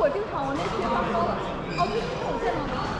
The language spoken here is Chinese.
我经常我那天发烧了哦对之前我见到过